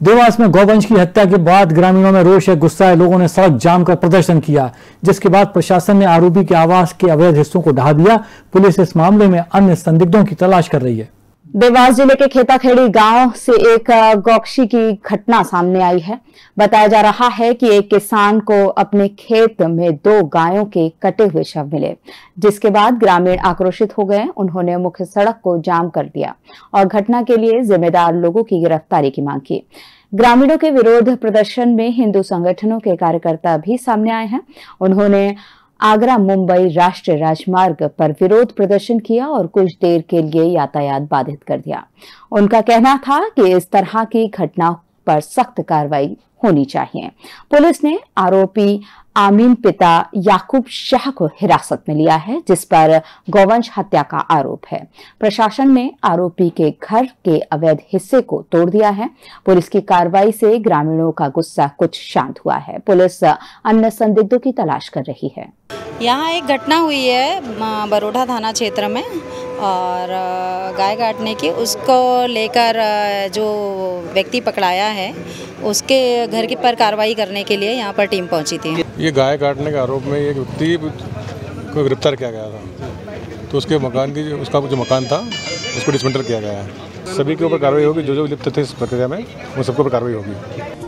देवास में गौवंश की हत्या के बाद ग्रामीणों में रोष है गुस्सा है। लोगों ने सड़क जाम कर प्रदर्शन किया, जिसके बाद प्रशासन ने आरोपी के आवास के अवैध हिस्सों को ढहा दिया। पुलिस इस मामले में अन्य संदिग्धों की तलाश कर रही है। देवास ज़िले के खेताखेड़ी गाँव से एक गौक्षी की घटना सामने आई है। बताया जा रहा है कि एक किसान को अपने खेत में दो गायों के कटे हुए शव मिले, जिसके बाद ग्रामीण आक्रोशित हो गए। उन्होंने मुख्य सड़क को जाम कर दिया और घटना के लिए जिम्मेदार लोगों की गिरफ्तारी की मांग की। ग्रामीणों के विरोध प्रदर्शन में हिंदू संगठनों के कार्यकर्ता भी सामने आए हैं। उन्होंने आगरा, मुंबई राष्ट्रीय राजमार्ग पर विरोध प्रदर्शन किया और कुछ देर के लिए यातायात बाधित कर दिया। उनका कहना था कि इस तरह की घटना पर सख्त कार्रवाई होनी चाहिए। पुलिस ने आरोपी आमीन पिता याकूब शाह को हिरासत में लिया है, जिस पर गौवंश हत्या का आरोप है। प्रशासन ने आरोपी के घर के अवैध हिस्से को तोड़ दिया है। पुलिस की कार्रवाई से ग्रामीणों का गुस्सा कुछ शांत हुआ है। पुलिस अन्य संदिग्धों की तलाश कर रही है। यहाँ एक घटना हुई है बरोडा थाना क्षेत्र में और गाय काटने की उसको लेकर जो व्यक्ति पकड़ाया है, उसके घर के पर कार्रवाई करने के लिए यहाँ पर टीम पहुँची थी। ये गाय काटने के आरोप में एक व्यक्ति को गिरफ़्तार किया गया था। तो उसके मकान की उसका जो मकान था, उसको डिसमेंटल किया गया है। सभी के ऊपर कार्रवाई होगी, जो जो लिप्त थे इस प्रक्रिया में, वो सबके ऊपर कार्रवाई होगी।